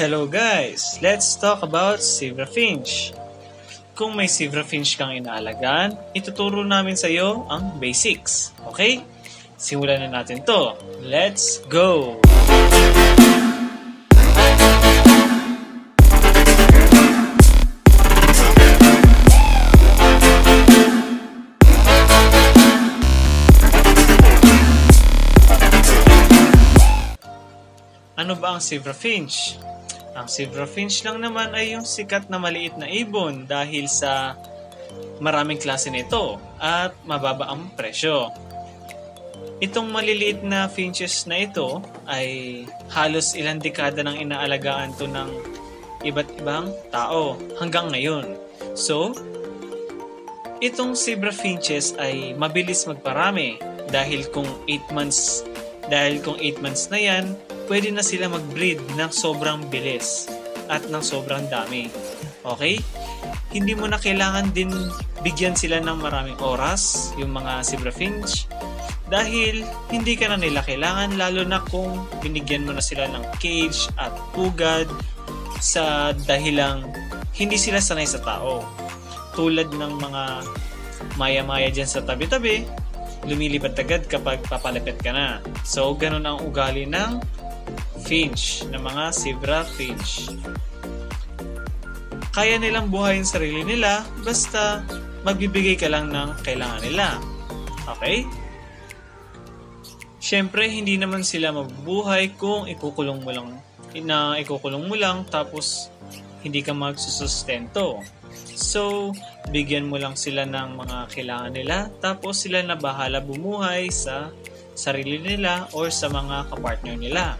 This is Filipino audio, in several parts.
Hello guys! Let's talk about zebrafinch. Kung may zebrafinch kang inaalagaan, ituturo namin sa iyo ang basics. Okay? Simulan na natin to. Let's go! Ano ba ang zebrafinch? Ang zebrafinch lang naman ay yung sikat na maliit na ibon dahil sa maraming klase nito at mababa ang presyo. Itong maliliit na finches na ito ay halos ilang dekada nang inaalagaan to ng iba't ibang tao hanggang ngayon. So, itong zebra finches ay mabilis magparami dahil kung 8 months dahil kung 8 months na yan, pwede na sila mag-breed ng sobrang bilis at ng sobrang dami. Okay? Hindi mo na kailangan din bigyan sila ng maraming oras, yung mga zebra finch, dahil hindi ka na nila kailangan lalo na kung binigyan mo na sila ng cage at pugad sa dahilang hindi sila sanay sa tao. Tulad ng mga maya-maya dyan sa tabi-tabi, lumilipad agad kapag papalapit ka na. So, ganun ang ugali ng finch, ng mga zebra finch. Kaya nilang buhayin sarili nila basta magbibigay ka lang ng kailangan nila. Okay? Siyempre, hindi naman sila mabubuhay kung ikukulong mo lang na ikukulong mo lang tapos hindi ka magsusustento. So, bigyan mo lang sila ng mga kailangan nila tapos sila na bahala bumuhay sa sarili nila or sa mga kapartner nila.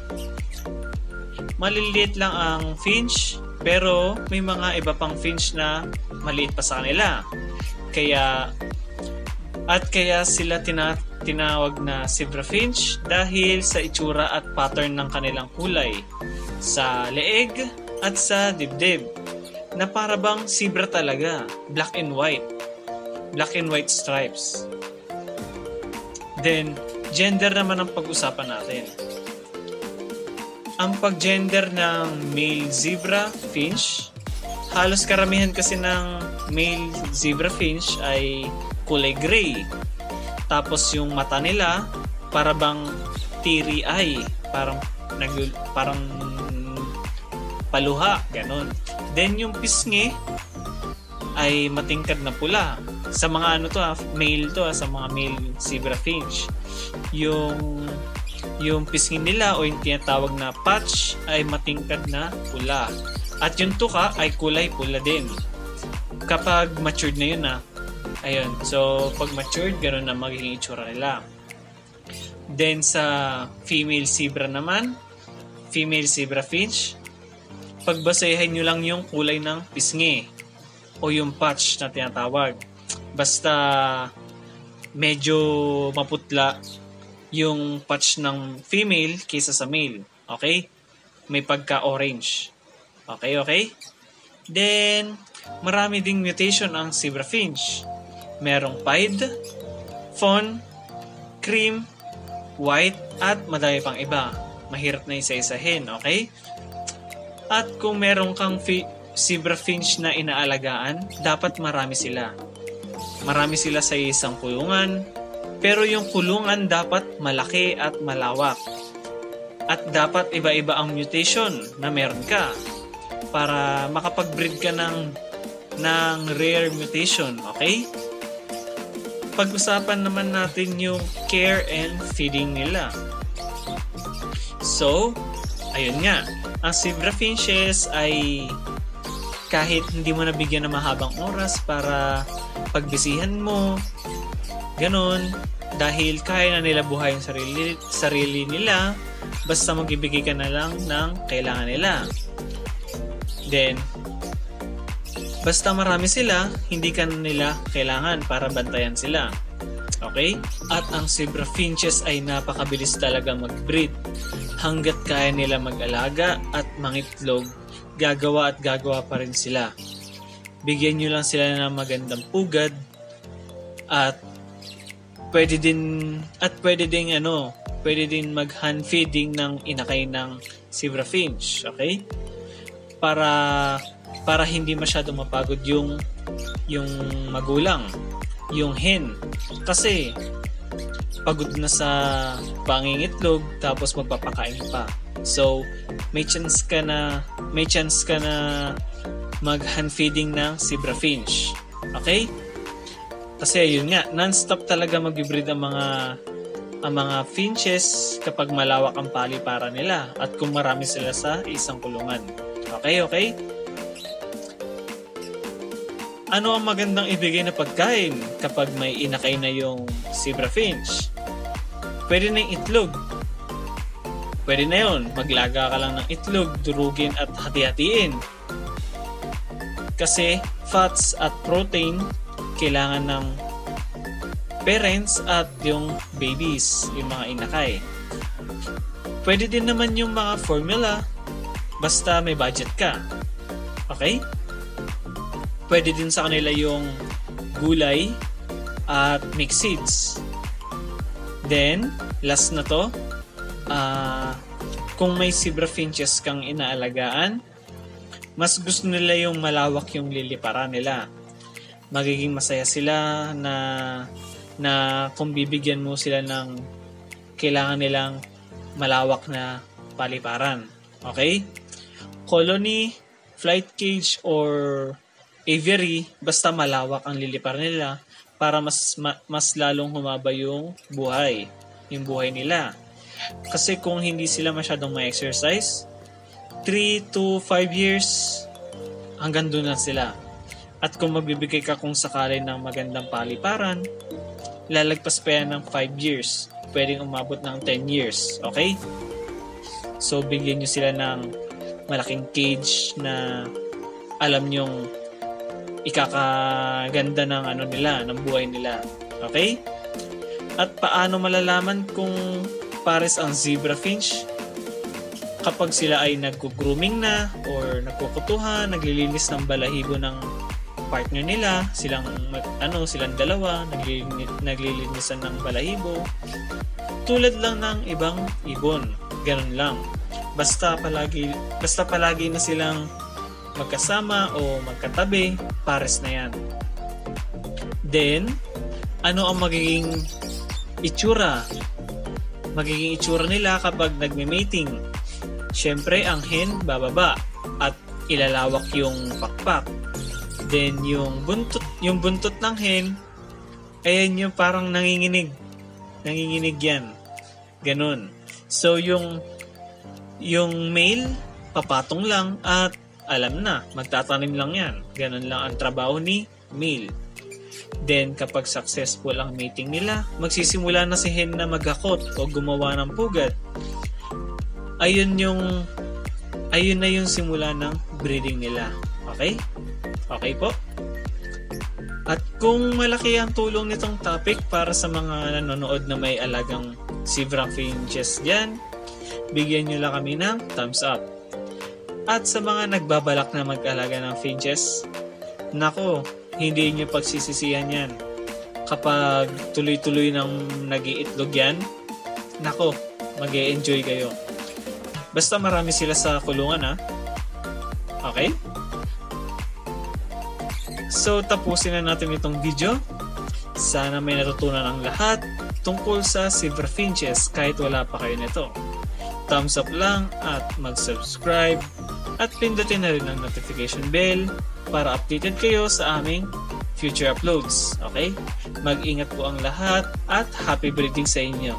Maliliit lang ang finch pero may mga iba pang finch na maliit pa sa kanila. Kaya at kaya sila tina, tinawag na zebra finch dahil sa itsura at pattern ng kanilang kulay sa leeg at sa dibdib na para bang zebra talaga, black and white. Black and white stripes. Then, gender naman ang pag-usapan natin. Ang pag-gender ng male zebra finch, halos karamihan kasi ng male zebra finch ay kulay gray. Tapos yung mata nila para bang teary eye, parang nag parang paluha, ganun. Then yung pisngi ay matingkad na pula. Sa mga ano to ha, male to ha, sa mga male zebra finch. Yung yung pisngi nila o yung tinatawag na patch ay matingkad na pula. At yung tuka ay kulay pula din. Kapag matured na yun na, ayun. So, pag matured, gano'n na magiging itsura nila. Then sa female zebra naman, female zebra finch, pagbasehin nyo lang yung kulay ng pisngi o yung patch na tinatawag. Basta medyo maputla yung patch ng female kaysa sa male. Okay? May pagka-orange. Okay, okay? Then, marami ding mutation ang zebra finch. Merong pied, fawn, cream, white, at madami pang iba. Mahirap na isa-isahin, okay? At kung meron kang fi- zebra finch na inaalagaan, dapat marami sila. Marami sila sa isang kulungan, pero yung kulungan dapat malaki at malawak. At dapat iba-iba ang mutation na meron ka para makapag-breed ka ng, ng rare mutation, okay? Pag-usapan naman natin yung care and feeding nila. So, ayun nga, ang zebra finches ay kahit hindi mo nabigyan ng mahabang oras para pagbisihan mo, ganon, dahil kaya na nila buhay yung sarili, sarili nila, basta magbibigay ka na lang ng kailangan nila. Then, basta marami sila, hindi ka nila kailangan para bantayan sila. Okay? At ang zebra finches ay napakabilis talaga mag-breed. Hanggat kaya nila mag-alaga at mangitlog, gagawa at gagawa pa rin sila. Bigyan nyo lang sila ng magandang pugad at pwede din at pwede din ano, pwede din mag hand feeding ng inakay ng zebra finch, okay? para para hindi masyado mapagod yung yung magulang, yung hen. Kasi pagod na sa pangingitlog tapos magpapakain pa. So, may chance ka na may chance ka na mag hand feeding ng zebra finch. Okay? Kasi ayun nga, non-stop talaga mag-breed ang mga ang mga finches kapag malawak ang palipara nila at kung marami sila sa isang kulungan. Okay, okay? Ano ang magandang ibigay na pagkain kapag may inakay na yung zebra finch? Pwede na yung itlog. Pwede na yun. Maglaga ka lang ng itlog, durugin at hati-hatiin. Kasi fats at protein kailangan ng parents at yung babies, yung mga inakay. Pwede din naman yung mga formula basta may budget ka. Okay? Pwede din sa kanila yung gulay at mixed seeds. Then, last na to, uh, kung may zebra finches kang inaalagaan, mas gusto nila yung malawak yung liliparan nila. Magiging masaya sila na na kung bibigyan mo sila ng kailangan nilang malawak na paliparan. Okay? Colony, flight cage, or aviary, basta malawak ang lilipar nila para mas ma, mas lalong humaba yung buhay, yung buhay nila. Kasi kung hindi sila masyadong ma-exercise, 3 to 5 years, hanggang doon na sila. At kung magbibigay ka kung sakali ng magandang paliparan, lalagpas pa yan ng 5 years. Pwedeng umabot ng 10 years. Okay? So, bigyan nyo sila ng malaking cage na alam nyong ikakaganda ng ano nila, ng buhay nila. Okay? At paano malalaman kung pares ang zebra finch? Kapag sila ay nagko-grooming na or nagkukutuhan, naglilinis ng balahibo ng partner nila, silang ano, silang dalawa, naglilinis, naglilinisan ng balahibo. Tulad lang ng ibang ibon, ganun lang. Basta palagi basta palagi na silang magkasama o magkatabi, pares na yan. Then, ano ang magiging itsura? Magiging itsura nila kapag nagme-mating. Siyempre, ang hen bababa at ilalawak yung pakpak. Then, yung buntot, yung buntot ng hen, ayan yung parang nanginginig. Nanginginig yan. Ganon. So, yung yung male, papatong lang at alam na, magtatanim lang yan. Ganun lang ang trabaho ni male. Then, kapag successful ang mating nila, magsisimula na si hen na maghakot o gumawa ng pugad. Ayun yung ayun na yung simula ng breeding nila. Okay? Okay po? At kung malaki ang tulong nitong topic para sa mga nanonood na may alagang zebra finches dyan, bigyan nyo lang kami ng thumbs up. At sa mga nagbabalak na mag-alaga ng finches, nako, hindi nyo pagsisisihan yan. Kapag tuloy-tuloy nang nagiitlog yan, nako, mag enjoy kayo. Basta marami sila sa kulungan ha. Okay? So, tapusin na natin itong video. Sana may natutunan ang lahat tungkol sa silver finches kahit wala pa kayo nito. Thumbs up lang at mag-subscribe at pindutin na rin ang notification bell para updated kayo sa aming future uploads. Okay? Mag-ingat po ang lahat at happy breeding sa inyo.